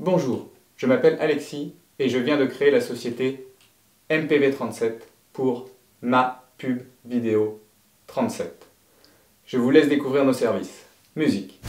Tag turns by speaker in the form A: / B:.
A: Bonjour, je m'appelle Alexis et je viens de créer la société MPV37 pour ma pub vidéo 37. Je vous laisse découvrir nos services. Musique.